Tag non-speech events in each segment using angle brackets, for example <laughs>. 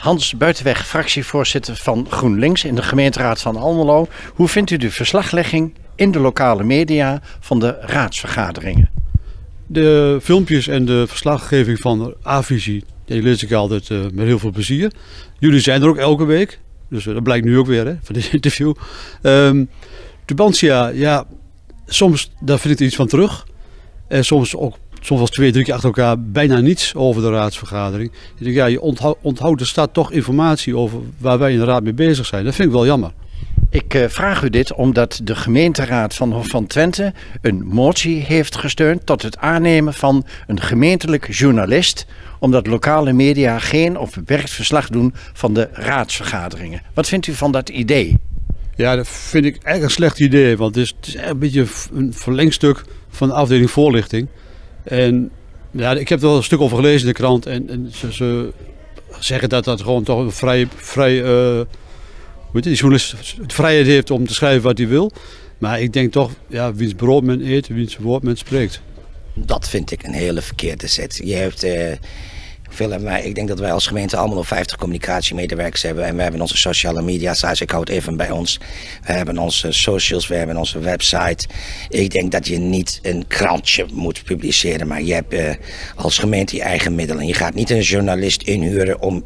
Hans Buitenweg, fractievoorzitter van GroenLinks in de gemeenteraad van Almelo. Hoe vindt u de verslaglegging in de lokale media van de raadsvergaderingen? De filmpjes en de verslaggeving van A-visie, die lees ik altijd uh, met heel veel plezier. Jullie zijn er ook elke week, dus uh, dat blijkt nu ook weer hè, van dit <laughs> interview. Um, Tubantia, ja, soms daar vind ik er iets van terug. En soms ook soms was twee, drie keer achter elkaar bijna niets over de raadsvergadering. Ik denk, ja, je onthoudt, onthoudt, er staat toch informatie over waar wij in de raad mee bezig zijn. Dat vind ik wel jammer. Ik uh, vraag u dit omdat de gemeenteraad van Hof van Twente een motie heeft gesteund tot het aannemen van een gemeentelijk journalist, omdat lokale media geen of beperkt verslag doen van de raadsvergaderingen. Wat vindt u van dat idee? Ja, dat vind ik eigenlijk een slecht idee, want het is, het is een beetje een verlengstuk van de afdeling voorlichting. En ja, ik heb er wel een stuk over gelezen in de krant. En, en ze, ze, zeggen dat dat gewoon toch een vrij, vrij uh, hoe heet die journalist het vrijheid heeft om te schrijven wat hij wil. Maar ik denk toch, ja, wiens brood men eet, wiens woord men spreekt. Dat vind ik een hele verkeerde zet. Je hebt... Uh veel hebben wij, ik denk dat wij als gemeente allemaal nog 50 communicatiemedewerkers hebben. En we hebben onze sociale media sites. Ik houd even bij ons. We hebben onze socials, we hebben onze website. Ik denk dat je niet een krantje moet publiceren. Maar je hebt uh, als gemeente je eigen middelen. Je gaat niet een journalist inhuren om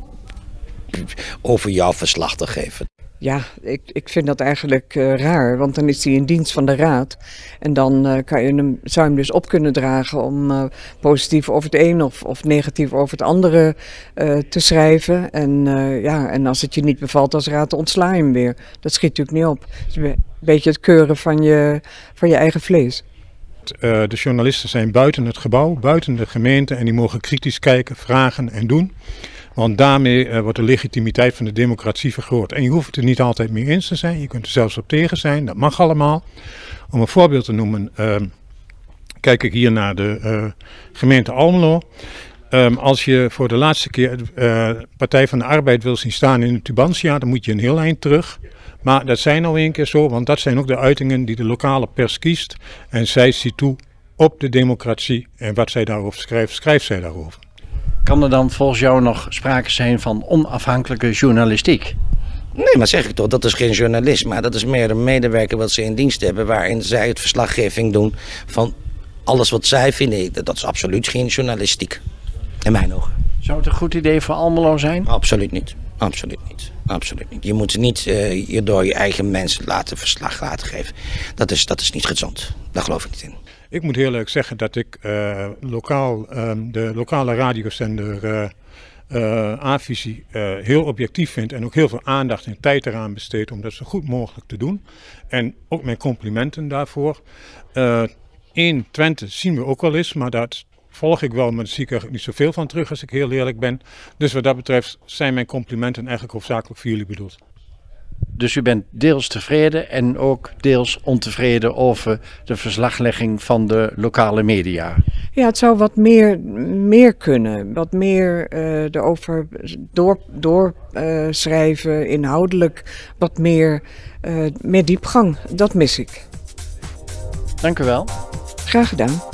over jouw verslag te geven. Ja, ik, ik vind dat eigenlijk uh, raar, want dan is hij in dienst van de raad. En dan uh, kan je hem, zou hem dus op kunnen dragen om uh, positief over het een of, of negatief over het andere te schrijven. En, ja, en als het je niet bevalt als raad, ontsla je hem weer. Dat schiet natuurlijk niet op. Het is een beetje het keuren van je, van je eigen vlees. de journalisten zijn buiten het gebouw, buiten de gemeente en die mogen kritisch kijken, vragen en doen. Want daarmee uh, wordt de legitimiteit van de democratie vergroot. En je hoeft er niet altijd mee eens te zijn. Je kunt er zelfs op tegen zijn. Dat mag allemaal. Om een voorbeeld te noemen, uh, kijk ik hier naar de uh, gemeente Almelo. Um, als je voor de laatste keer de Partij van de Arbeid wil zien staan in de Tubantia, dan moet je een heel eind terug. Maar dat zijn nou een keer zo, want dat zijn ook de uitingen die de lokale pers kiest. En zij ziet toe op de democratie. En wat zij daarover schrijft, schrijft zij daarover. Kan er dan volgens jou nog sprake zijn van onafhankelijke journalistiek? Nee, maar zeg ik toch, dat is geen journalist, maar dat is meer een medewerker wat ze in dienst hebben, waarin zij het verslaggeving doen van alles wat zij vinden. Dat is absoluut geen journalistiek, in mijn ogen. Zou het een goed idee voor Almelo zijn? Absoluut niet. Absoluut niet. Absoluut niet. Je moet niet uh, je door je eigen mensen laten verslag laten geven. Dat is, dat is niet gezond. Daar geloof ik niet in. Ik moet heel leuk zeggen dat ik uh, lokaal, um, de lokale radiozender uh, A-visie heel objectief vind en ook heel veel aandacht en tijd eraan besteed om dat zo goed mogelijk te doen. En ook mijn complimenten daarvoor. in Twente zien we ook wel eens, maar dat volg ik wel, maar daar zie ik eigenlijk niet zoveel van terug als ik heel eerlijk ben. Dus wat dat betreft zijn mijn complimenten eigenlijk hoofdzakelijk voor jullie bedoeld. Dus u bent deels tevreden en ook deels ontevreden over de verslaglegging van de lokale media. Ja, het zou wat meer, meer kunnen. Wat meer uh, erover doorschrijven, door, uh, inhoudelijk. Wat meer, uh, meer diepgang. Dat mis ik. Dank u wel. Graag gedaan.